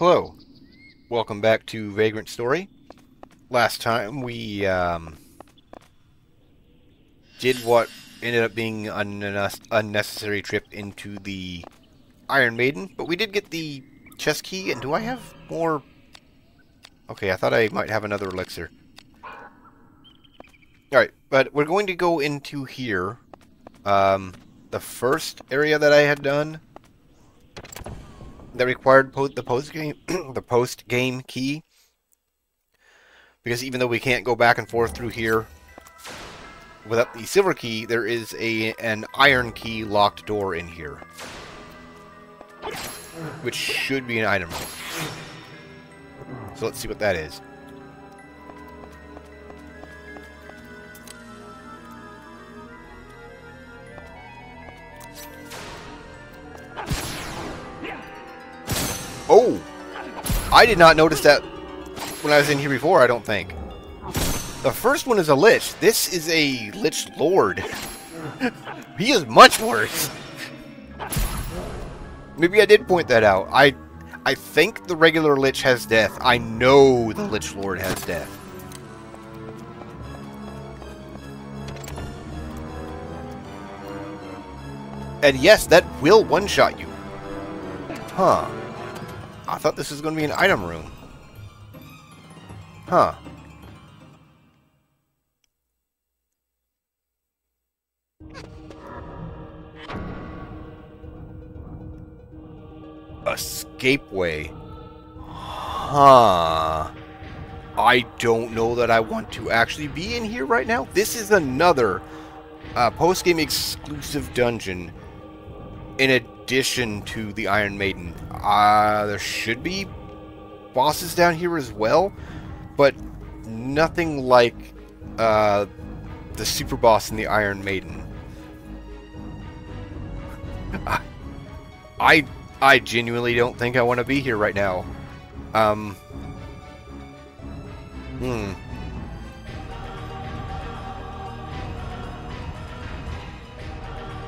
Hello, welcome back to Vagrant Story. Last time we um, did what ended up being an unnecessary trip into the Iron Maiden, but we did get the chest key, and do I have more? Okay, I thought I might have another elixir. Alright, but we're going to go into here. Um, the first area that I had done that required po the post game the post game key because even though we can't go back and forth through here without the silver key, there is a an iron key locked door in here, which should be an item. So let's see what that is. Oh! I did not notice that when I was in here before, I don't think. The first one is a Lich. This is a Lich Lord. he is much worse. Maybe I did point that out. I I think the regular Lich has death. I know the Lich Lord has death. And yes, that will one-shot you. Huh. I thought this was going to be an item room. Huh. Escapeway. Huh. I don't know that I want to actually be in here right now. This is another uh, post-game exclusive dungeon in addition to the Iron Maiden. Uh, there should be bosses down here as well, but nothing like uh, the super boss in the Iron Maiden. I, I, genuinely don't think I want to be here right now. Um. Hmm.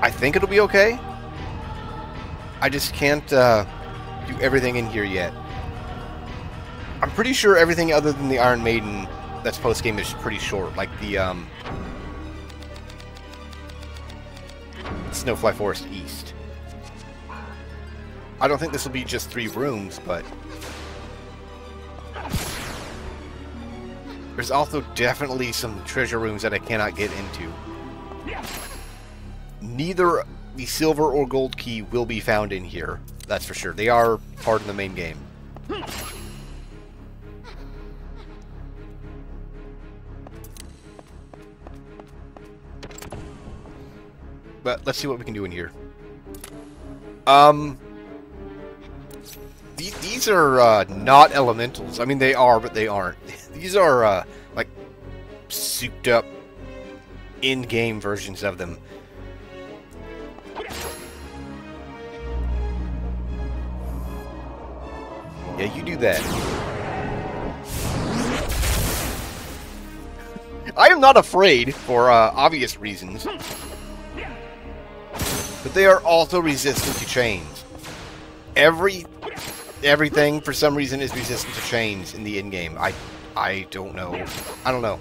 I think it'll be okay. I just can't uh, do everything in here yet. I'm pretty sure everything other than the Iron Maiden that's post-game is pretty short. Like the um, Snowfly Forest East. I don't think this will be just three rooms, but... There's also definitely some treasure rooms that I cannot get into. Neither the silver or gold key will be found in here. That's for sure. They are part of the main game. But let's see what we can do in here. Um, these, these are uh, not elementals. I mean, they are, but they aren't. these are uh, like souped up in-game versions of them. Yeah, you do that. I am not afraid for uh, obvious reasons. But they are also resistant to chains. Every everything for some reason is resistant to chains in the in-game. I I don't know. I don't know.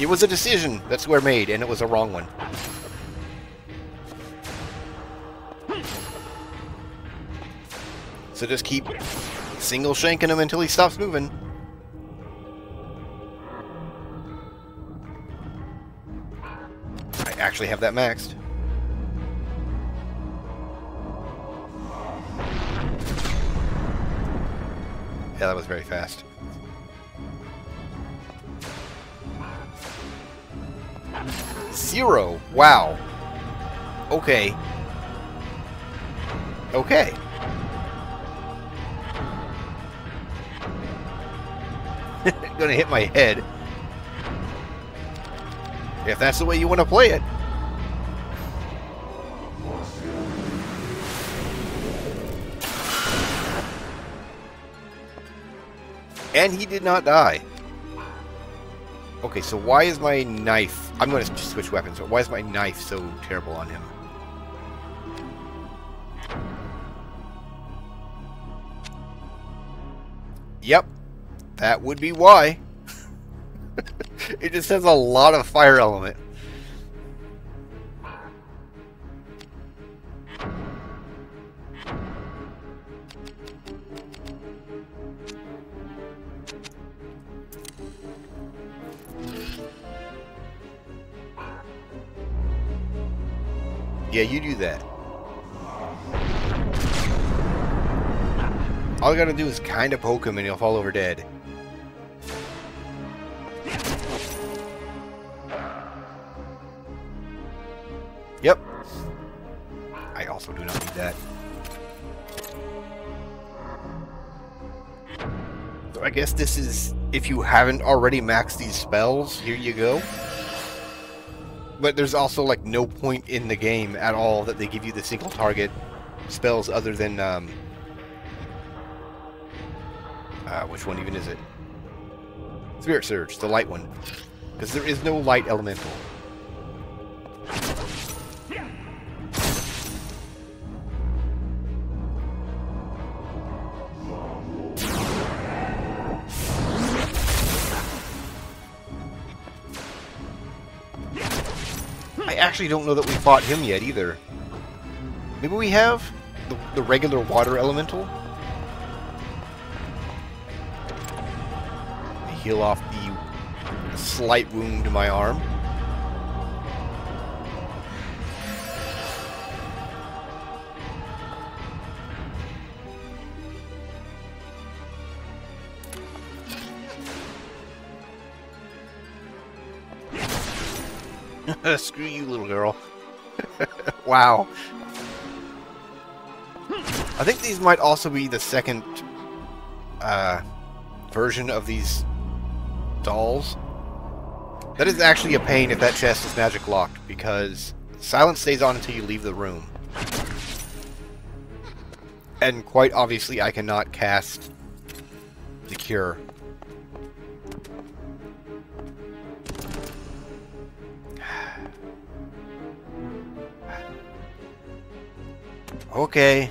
It was a decision that Square made, and it was a wrong one. So just keep single shanking him until he stops moving. I actually have that maxed. Yeah, that was very fast. Zero! Wow. Okay. Okay. Gonna hit my head. If that's the way you want to play it. And he did not die. Okay, so why is my knife... I'm going to switch weapons, but why is my knife so terrible on him? Yep, that would be why. it just has a lot of fire element. Yeah, you do that. All I gotta do is kind of poke him and he'll fall over dead. Yep. I also do not need that. So I guess this is, if you haven't already maxed these spells, here you go. But there's also like no point in the game at all that they give you the single target spells other than, um, uh, which one even is it? Spirit Surge, the light one. Because there is no light elemental. Actually don't know that we fought him yet either. Maybe we have? The, the regular water elemental? Heal off the slight wound to my arm. Screw you, little girl. wow. I think these might also be the second uh, version of these dolls. That is actually a pain if that chest is magic locked, because silence stays on until you leave the room. And quite obviously I cannot cast the cure. Okay.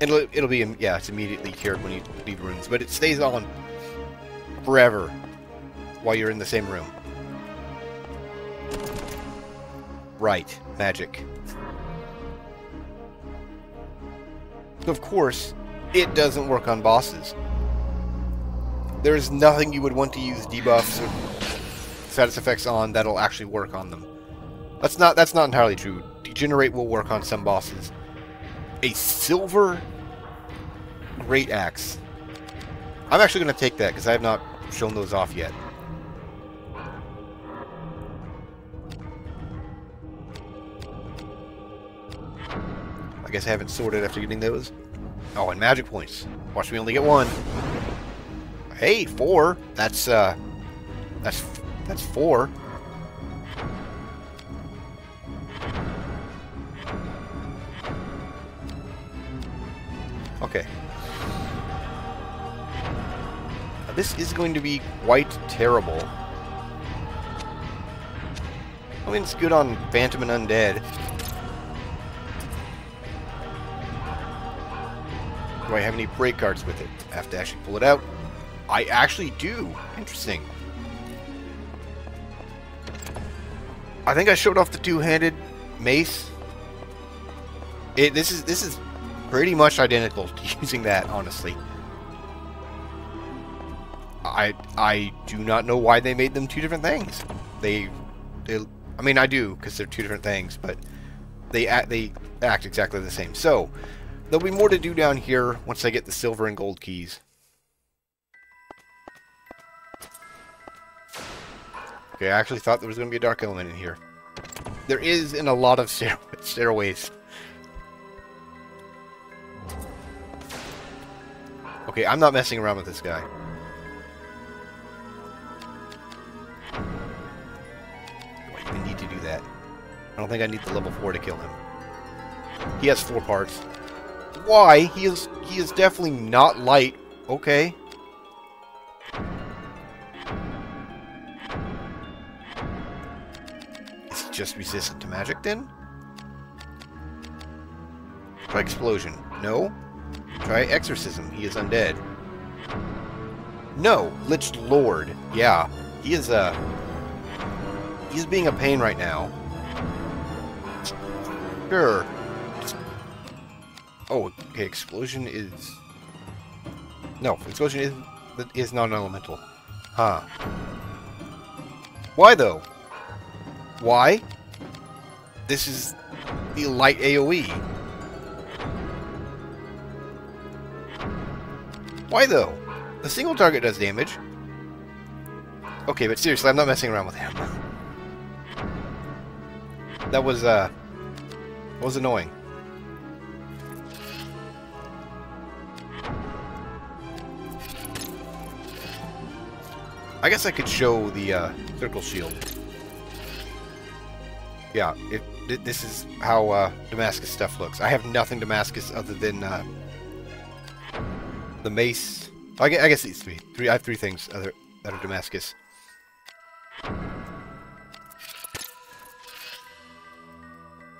It'll, it'll be, yeah, it's immediately cured when you leave rooms, but it stays on forever while you're in the same room. Right, magic. Of course, it doesn't work on bosses. There's nothing you would want to use debuffs or status effects on that'll actually work on them. That's not that's not entirely true. Degenerate will work on some bosses. A silver great axe. I'm actually going to take that because I have not shown those off yet. I guess I haven't sorted after getting those. Oh, and magic points. Watch me only get one. Hey, four. That's uh, that's that's four. This is going to be quite terrible. I mean, it's good on Phantom and Undead. Do I have any break cards with it? I have to actually pull it out. I actually do. Interesting. I think I showed off the two-handed mace. It, this is this is pretty much identical to using that, honestly. I I do not know why they made them two different things. They, they I mean I do because they're two different things, but they act they act exactly the same. So there'll be more to do down here once I get the silver and gold keys. Okay, I actually thought there was going to be a dark element in here. There is in a lot of stair stairways. Okay, I'm not messing around with this guy. I don't think I need the level 4 to kill him. He has four parts. Why? He is he is definitely not light. Okay. Is he just resistant to magic then? Try explosion. No? Try exorcism. He is undead. No, Lich Lord. Yeah, he is uh he's being a pain right now. Sure. Oh, okay. Explosion is no explosion is is non-elemental. Huh. Why though? Why? This is the light AoE. Why though? A single target does damage. Okay, but seriously, I'm not messing around with him. That was, uh... was annoying. I guess I could show the, uh, circle shield. Yeah, it, it, this is how, uh, Damascus stuff looks. I have nothing Damascus other than, uh, the mace. I guess, I guess these three. Three. I have three things other that are Damascus.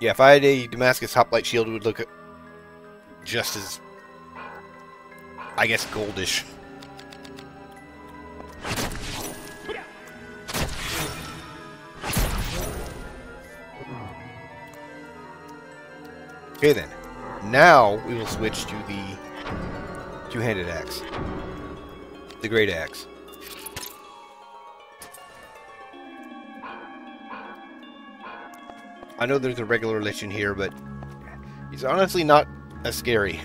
Yeah, if I had a Damascus hoplite shield, it would look just as, I guess, goldish. Okay then. Now we will switch to the two-handed axe. The great axe. I know there's a regular lich in here, but he's honestly not as scary.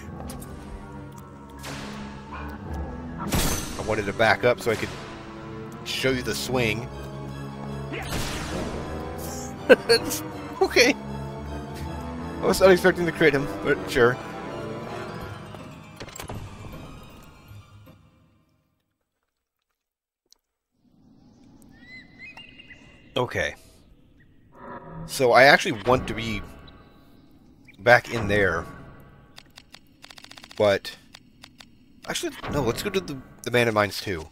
I wanted to back up so I could show you the swing. okay. I was not expecting to crit him, but sure. Okay. So I actually want to be back in there. But... Actually, no, let's go to the, the Abandoned Mines too.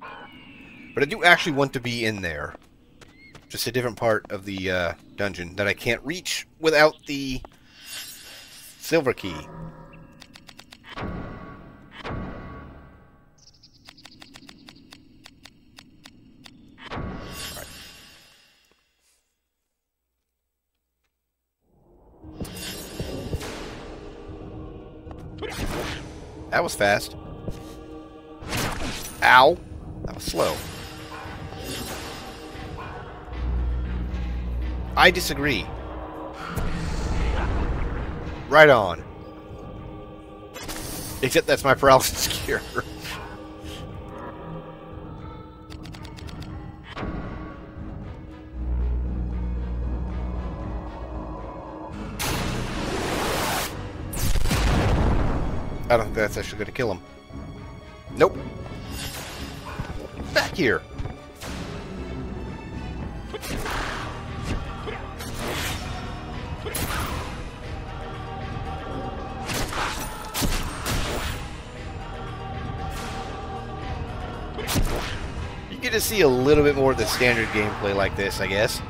But I do actually want to be in there. Just a different part of the uh, dungeon that I can't reach without the silver key. That was fast. Ow. That was slow. I disagree. Right on. Except that's my paralysis cure. I don't think that's actually going to kill him. Nope. Back here. You get to see a little bit more of the standard gameplay like this, I guess.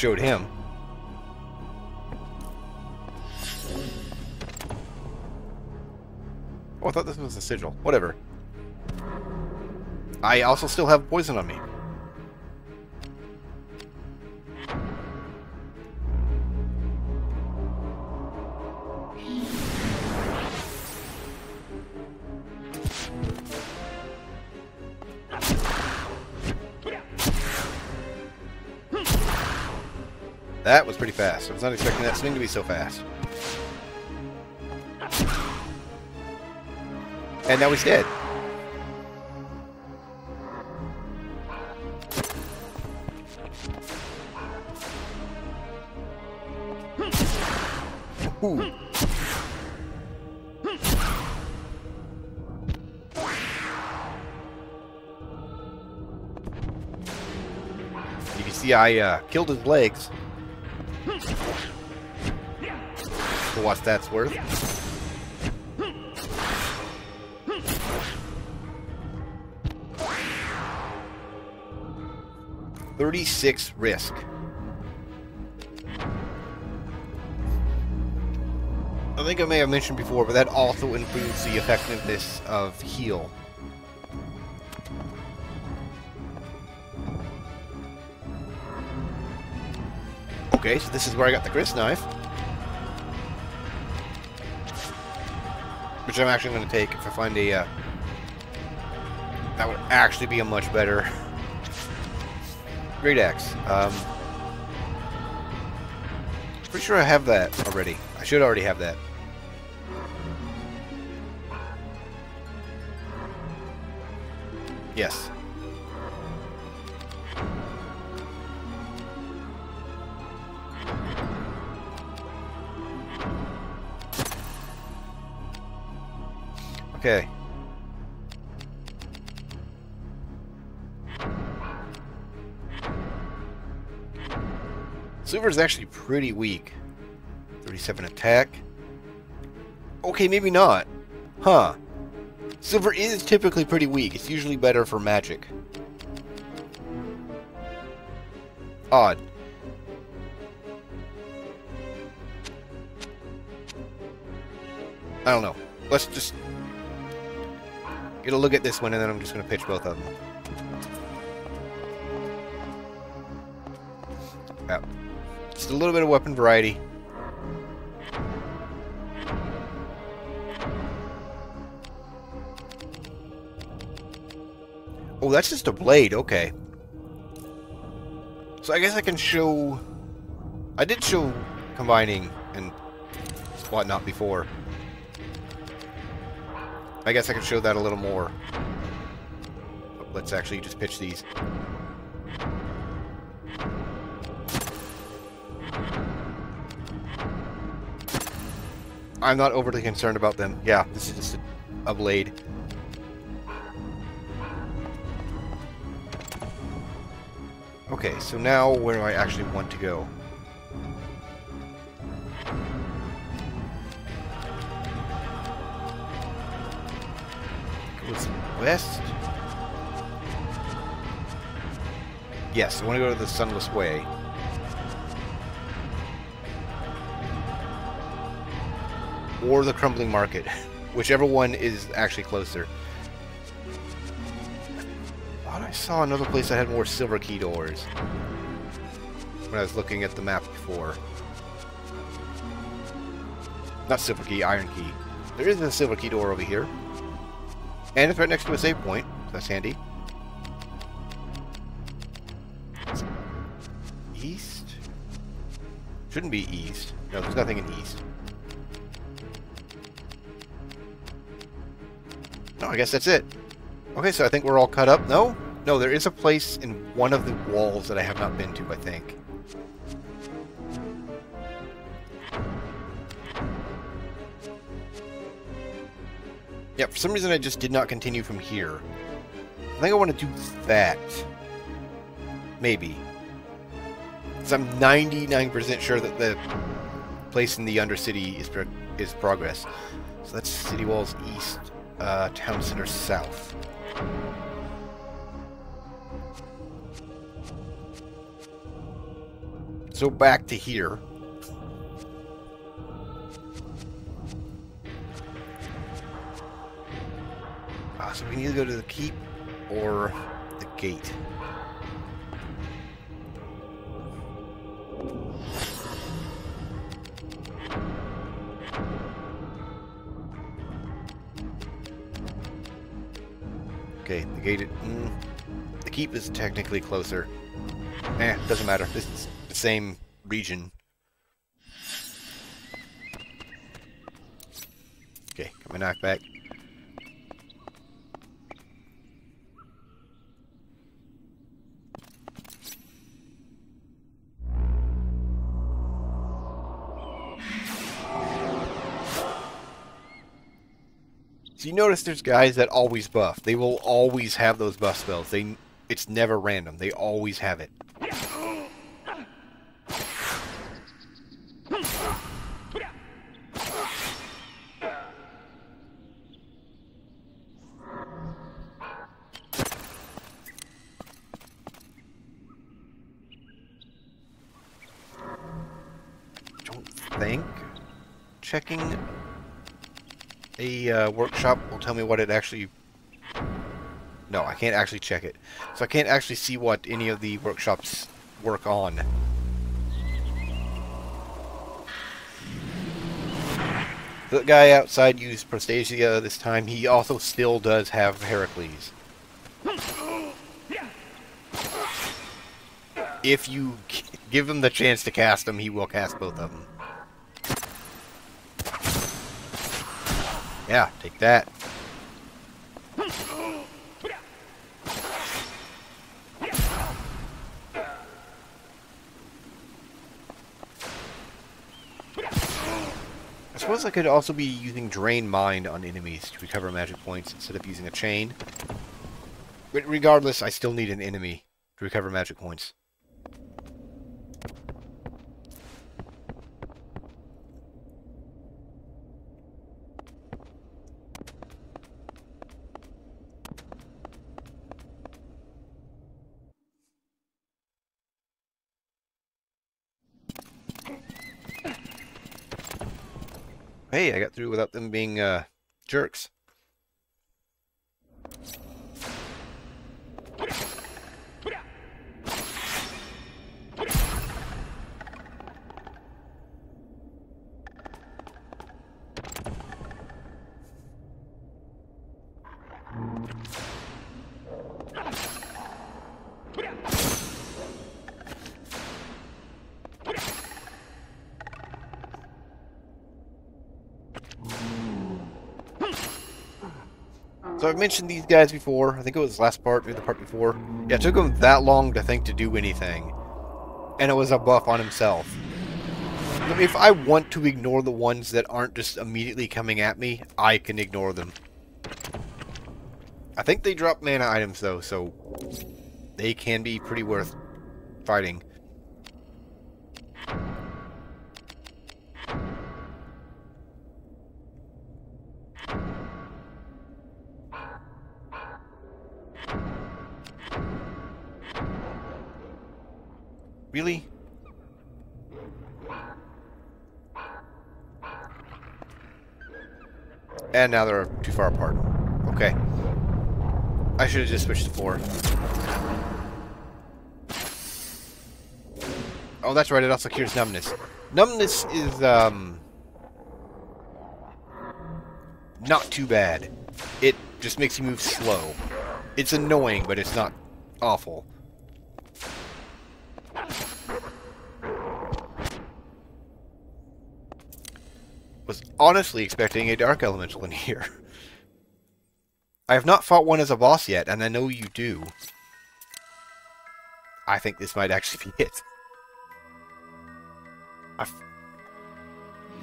Showed him. Oh, I thought this was a sigil. Whatever. I also still have poison on me. That was pretty fast. I was not expecting that swing to be so fast. And now he's dead. Ooh. You can see I uh, killed his legs. For what that's worth. Thirty-six risk. I think I may have mentioned before, but that also improves the effectiveness of heal. Okay, so this is where I got the grist knife. Which I'm actually going to take if I find a... Uh, that would actually be a much better... Great axe. Um, pretty sure I have that already. I should already have that. Okay. Silver's actually pretty weak. 37 attack. Okay, maybe not. Huh. Silver is typically pretty weak. It's usually better for magic. Odd. I don't know. Let's just get a look at this one and then I'm just going to pitch both of them. Yeah. Just a little bit of weapon variety. Oh, that's just a blade. Okay. So I guess I can show... I did show combining and whatnot before. I guess I can show that a little more. Let's actually just pitch these. I'm not overly concerned about them. Yeah, this is just a, a blade. Okay, so now where do I actually want to go? West? Yes, I want to go to the Sunless Way. Or the Crumbling Market. Whichever one is actually closer. I thought I saw another place that had more silver key doors. When I was looking at the map before. Not silver key, iron key. There is a silver key door over here. And it's right next to a save point. So that's handy. East? Shouldn't be east. No, there's nothing in east. No, I guess that's it. Okay, so I think we're all cut up. No? No, there is a place in one of the walls that I have not been to, I think. For some reason I just did not continue from here. I think I want to do that. Maybe. Because I'm 99% sure that the place in the Undercity is, pro is progress. So that's City Walls East, uh, Town Center South. So back to here. We can either go to the keep or the gate. Okay, the gate. Mm, the keep is technically closer. Eh, doesn't matter. This is the same region. Okay, got my knockback. So you notice there's guys that always buff. They will always have those buff spells. They it's never random. They always have it. Uh, workshop will tell me what it actually... No, I can't actually check it. So I can't actually see what any of the workshops work on. The guy outside used Prostasia this time. He also still does have Herakles. If you give him the chance to cast them, he will cast both of them. Yeah, take that. I suppose I could also be using Drain Mind on enemies to recover magic points instead of using a chain. But regardless, I still need an enemy to recover magic points. Hey, I got through without them being uh, jerks. Mentioned these guys before. I think it was last part or the part before. Yeah, it took him that long to think to do anything. And it was a buff on himself. If I want to ignore the ones that aren't just immediately coming at me, I can ignore them. I think they drop mana items though, so they can be pretty worth fighting. Really? And now they're too far apart. Okay. I should have just switched to four. Oh, that's right. It also cures numbness. Numbness is, um... Not too bad. It just makes you move slow. It's annoying, but it's not awful. Honestly expecting a Dark Elemental in here. I have not fought one as a boss yet, and I know you do. I think this might actually be it.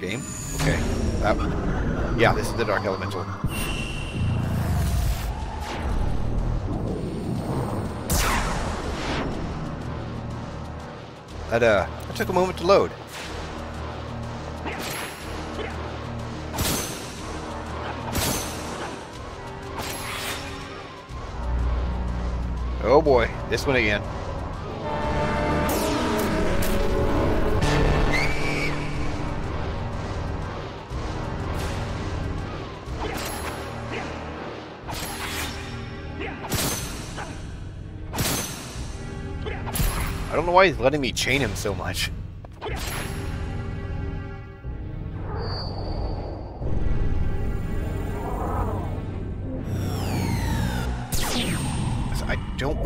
Game? Okay. yeah, this is the Dark Elemental. That, uh, that took a moment to load. This one again. I don't know why he's letting me chain him so much.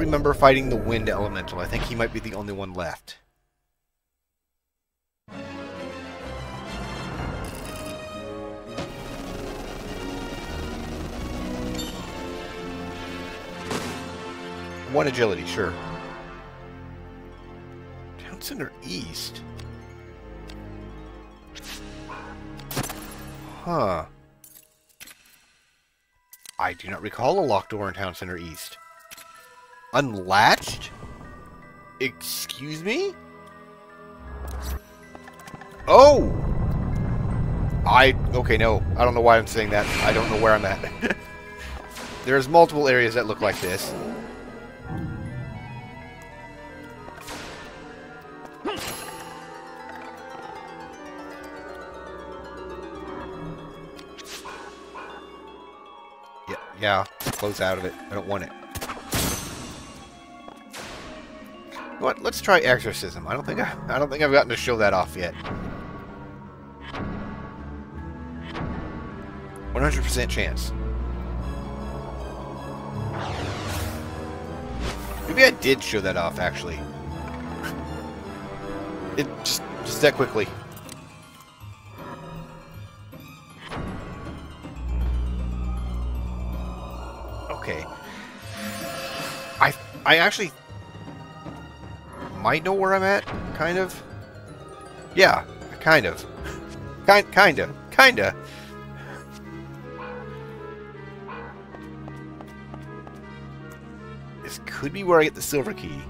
Remember fighting the Wind Elemental. I think he might be the only one left. One agility, sure. Town Center East. Huh. I do not recall a locked door in Town Center East. Unlatched? Excuse me? Oh! I... Okay, no. I don't know why I'm saying that. I don't know where I'm at. There's multiple areas that look like this. Yeah, yeah. Close out of it. I don't want it. What? Let's try exorcism. I don't think I, I don't think I've gotten to show that off yet. 100% chance. Maybe I did show that off, actually. It just, just that quickly. Okay. I, I actually might know where I'm at, kind of. Yeah, kind of. Kind, kinda, kinda. This could be where I get the silver key.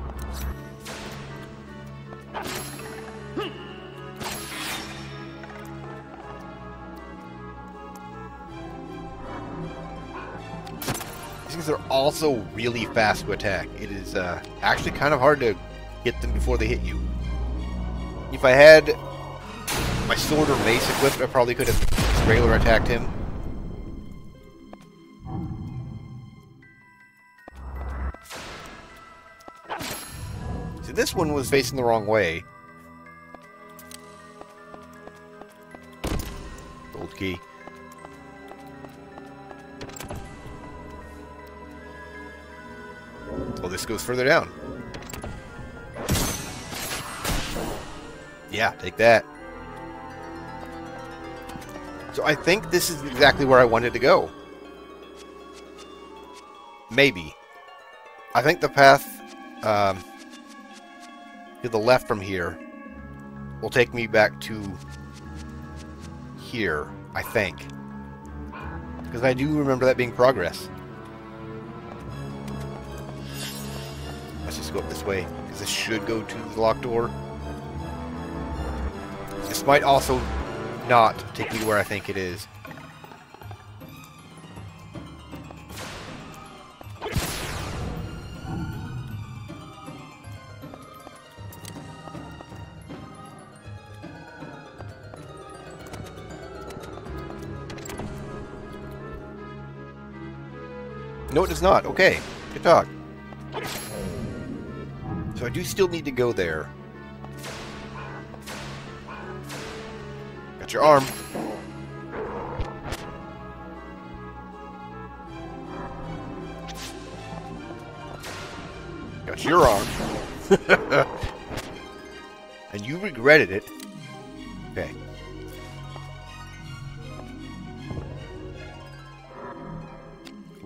These things are also really fast to attack. It is uh, actually kind of hard to get them before they hit you. If I had my sword or mace equipped, I probably could have regular attacked him. See, this one was facing the wrong way. Gold key. Well, this goes further down. Yeah, take that. So I think this is exactly where I wanted to go. Maybe. I think the path um, to the left from here will take me back to here, I think. Because I do remember that being progress. Let's just go up this way, because this should go to the locked door. Might also not take me to where I think it is. No, it does not. Okay. Good talk. So I do still need to go there. Your arm. Got your arm. and you regretted it. Okay.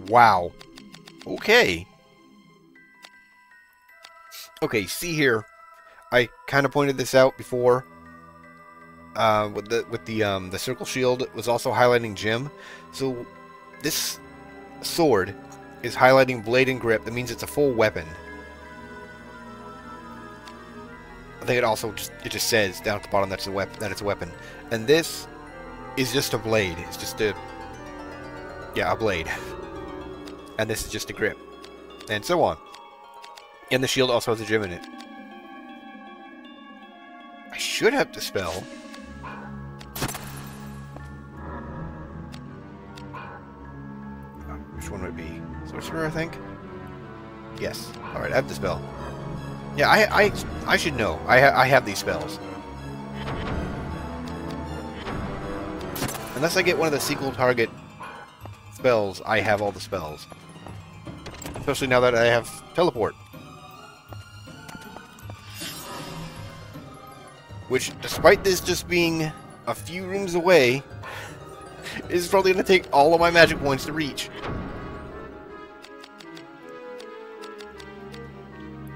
Wow. Okay. Okay, see here. I kind of pointed this out before. Uh, with the with the um, the circle shield was also highlighting gem. So this sword is highlighting blade and grip. That means it's a full weapon. I think it also just it just says down at the bottom that's a weapon that it's a weapon. And this is just a blade. It's just a yeah a blade. And this is just a grip, and so on. And the shield also has a gem in it. I should have dispel. Which one would be? Sorcerer, I think? Yes. Alright, I have dispel. Yeah, I, I, I should know. I, ha I have these spells. Unless I get one of the sequel target spells, I have all the spells. Especially now that I have teleport. Which, despite this just being a few rooms away, is probably going to take all of my magic points to reach.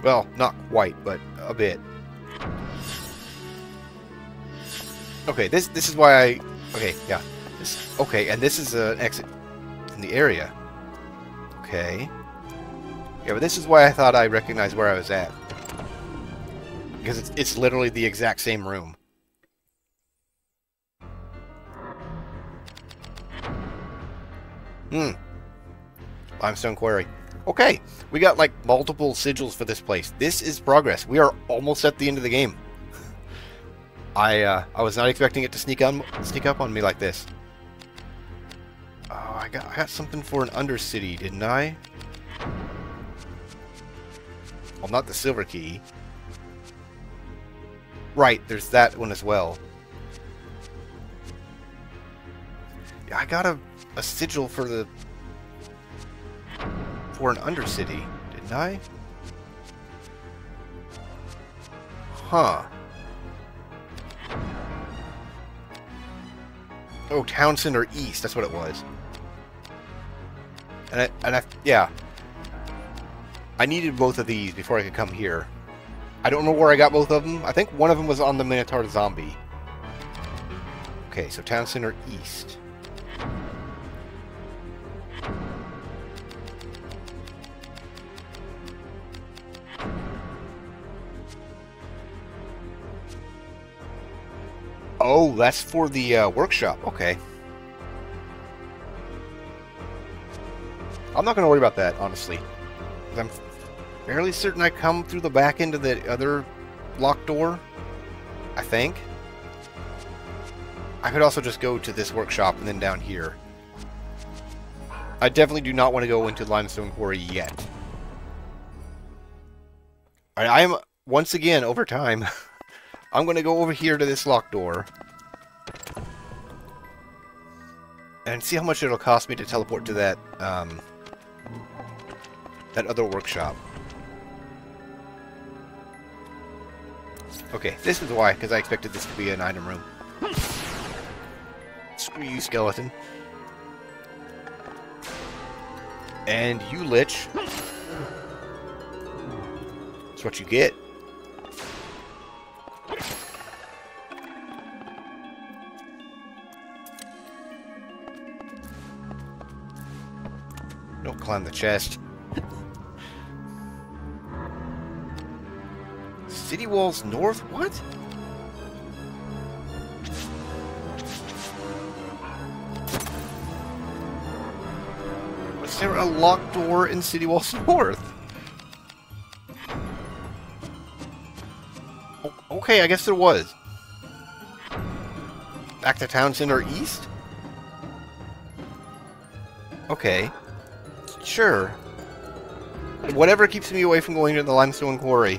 Well, not quite, but a bit. Okay, this this is why I... Okay, yeah. This, okay, and this is an exit in the area. Okay. Yeah, but this is why I thought I recognized where I was at. Because it's, it's literally the exact same room. Hmm. Limestone Quarry. Okay, we got like multiple sigils for this place. This is progress. We are almost at the end of the game. I uh, I was not expecting it to sneak on sneak up on me like this. Oh, I got, I got something for an Undercity, didn't I? Well, not the silver key. Right, there's that one as well. Yeah, I got a, a sigil for the... for an Undercity, didn't I? Huh. Oh, Town Center East, that's what it was. And I, and I, yeah. I needed both of these before I could come here. I don't know where I got both of them. I think one of them was on the Minotaur Zombie. Okay, so Town Center East. Oh, that's for the uh, workshop. Okay. I'm not going to worry about that, honestly. I'm fairly certain I come through the back end of the other locked door. I think. I could also just go to this workshop and then down here. I definitely do not want to go into Limestone Quarry yet. I am, once again, over time, I'm to go over here to this locked door. And see how much it'll cost me to teleport to that, um, that other workshop. Okay, this is why, because I expected this to be an item room. Screw you, skeleton. And you, Lich. That's what you get. Climb the chest. City walls north? What? Was there a locked door in City Walls North? okay, I guess there was. Back to Town Center East? Okay. Sure. Whatever keeps me away from going to the Limestone Quarry.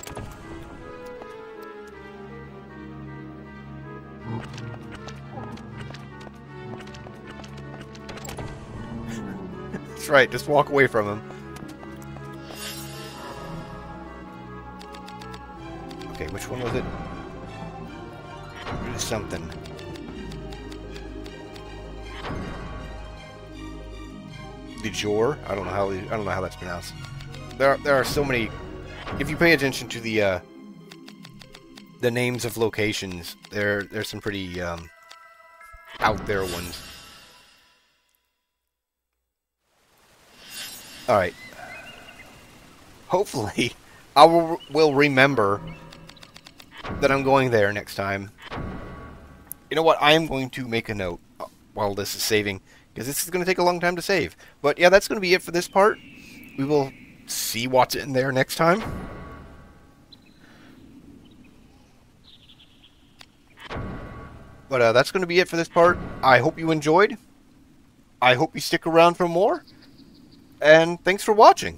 That's right, just walk away from him. Okay, which one was it? Something. Dijor? I don't know how I don't know how that's pronounced. There are, there are so many. If you pay attention to the uh, the names of locations, there there's some pretty um, out there ones. All right. Hopefully, I will, will remember that I'm going there next time. You know what? I am going to make a note while this is saving because this is going to take a long time to save. But yeah, that's going to be it for this part. We will see what's in there next time. But uh, that's going to be it for this part. I hope you enjoyed. I hope you stick around for more. And thanks for watching.